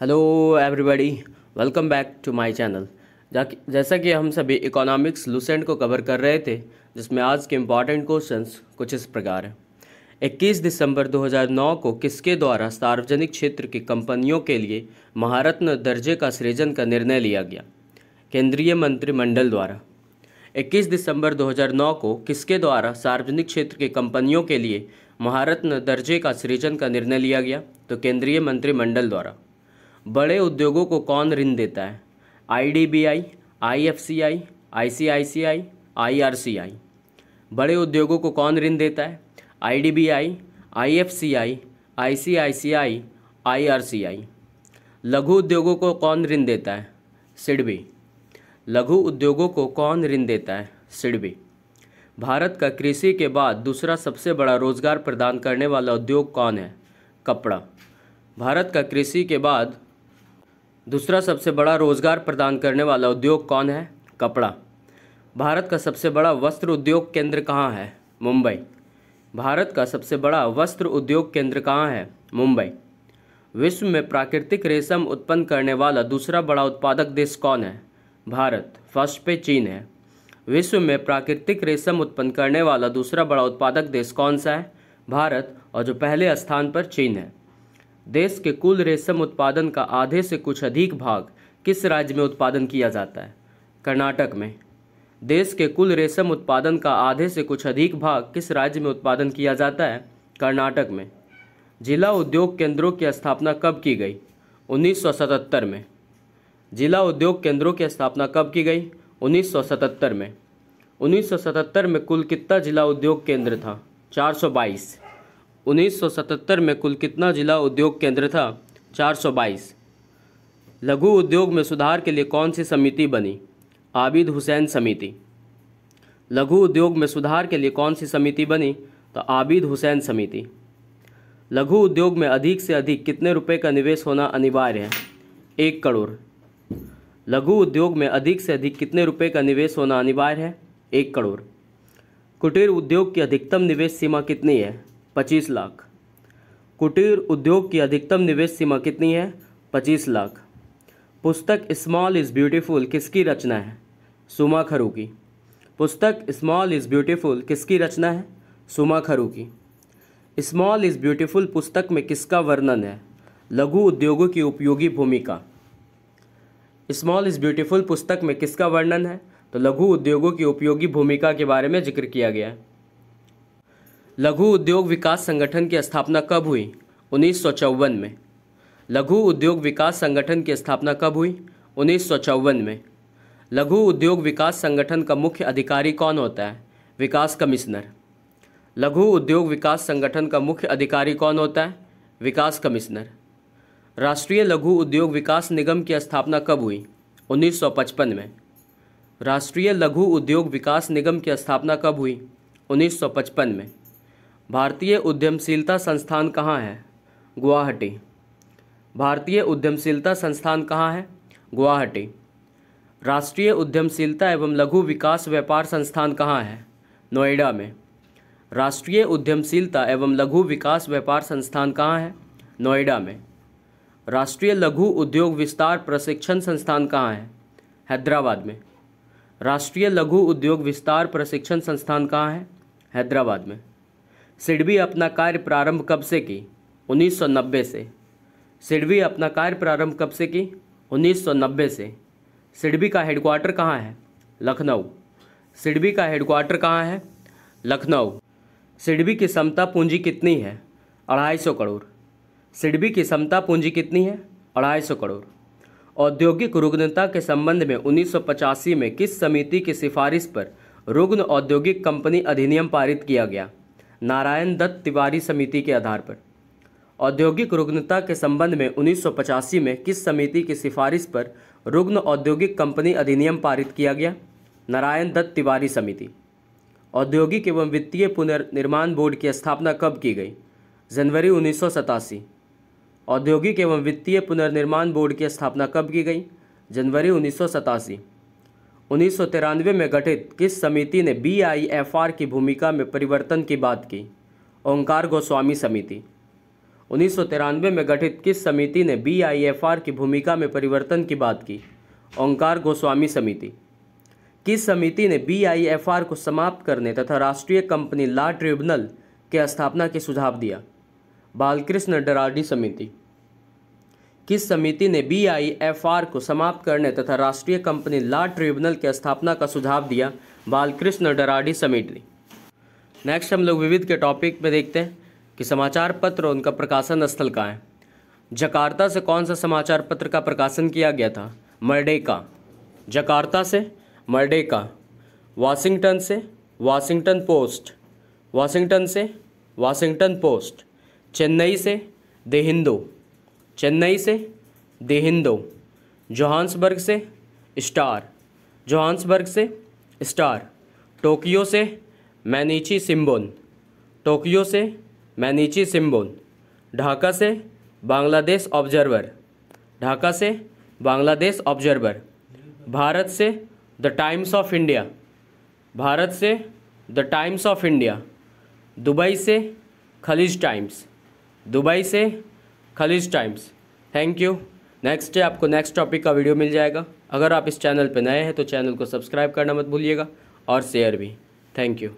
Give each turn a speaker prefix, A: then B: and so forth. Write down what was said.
A: Hello everybody welcome back to my channel जैसा कि हम सभी इकोनॉमिक्स लूसेंट को कवर कर रहे थे, जिसमें आज के इंपॉर्टेंट क्वेश्चंस कुछ इस प्रकार हैं। 21 दिसंबर 2009 को किसके द्वारा सार्वजनिक क्षेत्र की कंपनियों के लिए महारत्न दर्जे का सृजन का निर्णय लिया गया? केंद्रीय मंत्रिमंडल द्वारा। 21 दिसंबर 2009 को किसके द्वारा सार्वजनिक क्षेत्र की कंपनियों के लिए महारत्न दर्जे का सृजन का निर्णय लिया गया? तो केंद्रीय मंत्रिमंडल द्वारा। बड़े उद्योगों को कौन ऋण देता है? आईडीबीआई, आईएफसीआई, आईसीआईसीआई, आईआरसीआई बड़े उद्योगों को कौन ऋण देता है? आईडीबीआई, आईएफसीआई, आईसीआईसीआई, आईआरसीआई लघु उद्योगों को कौन ऋण देता है? सिडबी। लघु उद्योगों को कौन ऋण देता है? सिडबी। भारत का कृषि के बाद दूसरा सबसे बड़ा रोज़गार प्रदान करने वाला उद्योग कौन है? कपड़ा। भारत का कृषि के बाद दूसरा सबसे बड़ा रोज़गार प्रदान करने वाला उद्योग कौन है? कपड़ा। भारत का सबसे बड़ा वस्त्र उद्योग केंद्र कहाँ है? मुंबई। भारत का सबसे बड़ा वस्त्र उद्योग केंद्र कहाँ है? मुंबई। विश्व में प्राकृतिक रेशम उत्पन्न करने वाला दूसरा बड़ा उत्पादक देश कौन है? भारत। फ़र्स्ट पे चीन है। विश्व में प्राकृतिक रेशम उत्पन्न करने वाला दूसरा बड़ा उत्पादक देश कौन सा है? भारत। और जो पहले स्थान पर चीन है। देश के कुल रेशम उत्पादन का आधे से कुछ अधिक भाग किस राज्य में उत्पादन किया जाता है? कर्नाटक में। देश के कुल रेशम उत्पादन का आधे से कुछ अधिक भाग किस राज्य में उत्पादन किया जाता है? कर्नाटक में। जिला उद्योग केंद्रों की स्थापना कब की गई? 1977 में। जिला उद्योग केंद्रों की स्थापना कब की गई? 1977 में। 1977 में कुल कितना जिला उद्योग केंद्र था? 422 1977 में कुल कितना जिला उद्योग केंद्र था? 422 लघु उद्योग में सुधार के लिए कौन सी समिति बनी? आबिद हुसैन समिति। लघु उद्योग में सुधार के लिए कौन सी समिति बनी? तो आबिद हुसैन समिति। लघु उद्योग में अधिक से अधिक कितने रुपए का निवेश होना अनिवार्य है? एक करोड़। लघु उद्योग में अधिक से अधिक कितने रुपए का निवेश होना अनिवार्य है? एक करोड़। कुटीर उद्योग की अधिकतम निवेश सीमा कितनी है? पच्चीस लाख। कुटीर उद्योग की अधिकतम निवेश सीमा कितनी है? पच्चीस लाख। पुस्तक स्मॉल इज़ ब्यूटीफुल किसकी रचना है? सुमा खरू की। पुस्तक स्मॉल इज़ ब्यूटीफुल किसकी रचना है? सुमा खरू की। स्मॉल इज़ ब्यूटीफुल पुस्तक में किसका वर्णन है? लघु उद्योगों की उपयोगी भूमिका। स्मॉल इज़ ब्यूटीफुल पुस्तक में किसका वर्णन है? तो लघु उद्योगों की उपयोगी भूमिका के बारे में ज़िक्र किया गया है। लघु उद्योग विकास संगठन की स्थापना कब हुई? उन्नीस सौ चौवन में। लघु उद्योग विकास संगठन की स्थापना कब हुई? उन्नीस सौ चौवन में। लघु उद्योग विकास संगठन का मुख्य अधिकारी कौन होता है? विकास कमिश्नर। लघु उद्योग विकास संगठन का मुख्य अधिकारी कौन होता है? विकास कमिश्नर। राष्ट्रीय लघु उद्योग विकास निगम की स्थापना कब हुई? 1955 में। राष्ट्रीय लघु उद्योग विकास निगम की स्थापना कब हुई? 1955 में। भारतीय उद्यमशीलता संस्थान कहाँ है? गुवाहाटी। भारतीय उद्यमशीलता संस्थान कहाँ है? गुवाहाटी। राष्ट्रीय उद्यमशीलता एवं लघु विकास व्यापार संस्थान कहाँ है? नोएडा में। राष्ट्रीय उद्यमशीलता एवं लघु विकास व्यापार संस्थान कहाँ है? नोएडा में। राष्ट्रीय लघु उद्योग विस्तार प्रशिक्षण संस्थान कहाँ है? हैदराबाद में। राष्ट्रीय लघु उद्योग विस्तार प्रशिक्षण संस्थान कहाँ है? हैदराबाद में। सिडबी अपना कार्य प्रारंभ कब से की? 1990 से सिडबी अपना कार्य प्रारंभ कब से की? 1990 से सिडबी का हेडक्वार्टर कहाँ है? लखनऊ। सिडबी का हेडक्वार्टर कहाँ है? लखनऊ। सिडबी की समता पूंजी कितनी है? अढ़ाई सौ करोड़। सिडबी की समता पूंजी कितनी है? अढ़ाई सौ करोड़। औद्योगिक रुग्णता के संबंध में उन्नीस सौ पचासी में किस समिति की सिफारिश पर रुग्ण औद्योगिक कंपनी अधिनियम पारित किया गया? नारायण दत्त तिवारी समिति के आधार पर। औद्योगिक रुग्णता के संबंध में उन्नीस सौ पचासी में किस समिति की सिफारिश पर रुग्ण औद्योगिक कंपनी अधिनियम पारित किया गया? नारायण दत्त तिवारी समिति। औद्योगिक एवं वित्तीय पुनर्निर्माण बोर्ड की स्थापना कब की गई? जनवरी उन्नीस सौ सतासी। औद्योगिक एवं वित्तीय पुनर्निर्माण बोर्ड की स्थापना कब की गई? जनवरी उन्नीस सौ सतासी। उन्नीस सौ तिरानवे में गठित किस समिति ने बीआईएफआर की भूमिका में परिवर्तन की बात की? ओंकार गोस्वामी समिति। उन्नीस सौ तिरानवे में गठित किस समिति ने बी की भूमिका में परिवर्तन की बात की? ओंकार गोस्वामी समिति। किस समिति ने बी को समाप्त करने तथा राष्ट्रीय कंपनी लॉ ट्रिब्यूनल के स्थापना के सुझाव दिया? बालकृष्ण डराडी समिति। किस समिति ने बीआईएफआर को समाप्त करने तथा राष्ट्रीय कंपनी लॉ ट्रिब्यूनल की स्थापना का सुझाव दिया? बालकृष्ण डराडी समिति। नेक्स्ट हम लोग विविध के टॉपिक में देखते हैं कि समाचार पत्र उनका प्रकाशन स्थल कहाँ है। जकार्ता से कौन सा समाचार पत्र का प्रकाशन किया गया था? मर्डेका। जकार्ता से मर्डेका। वाशिंगटन से वाशिंगटन पोस्ट। वाशिंगटन से वाशिंगटन पोस्ट। चेन्नई से द हिंदू चेन्नई से द हिंदू जोहान्सबर्ग से, स्टार। जोहान्सबर्ग से, स्टार। टोक्यो से, मैनीची सिम्बोन। टोक्यो से, मैनीची सिम्बोन। ढाका से, बांग्लादेश ऑब्जर्वर। ढाका से, बांग्लादेश ऑब्जर्वर। भारत से, the Times of India. Bharat से, the Times of India. Dubai से, खलीज टाइम्स। दुबई से Khaleej Times thank you next day आपको नेक्स्ट टॉपिक का वीडियो मिल जाएगा। अगर आप इस चैनल पर नए हैं तो चैनल को सब्सक्राइब करना मत भूलिएगा और शेयर भी। Thank you